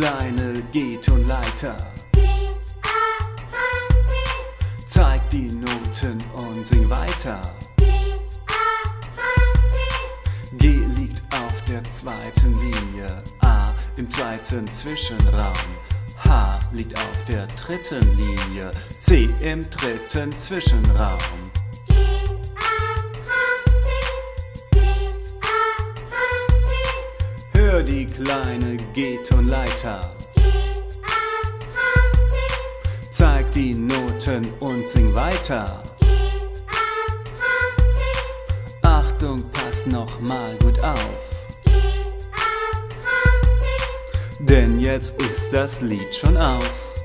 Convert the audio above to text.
kleine G-Tonleiter. G, A, H, C. Zeig die Noten und sing weiter. G liegt auf der zweiten Linie, A im zweiten Zwischenraum. H liegt auf der dritten Linie, C im dritten Zwischenraum. Hör die kleine G-Tonleiter. G, A, H, C. Zeig die Noten und sing weiter. Achtung, pass noch mal gut auf. Denn jetzt ist das Lied schon aus.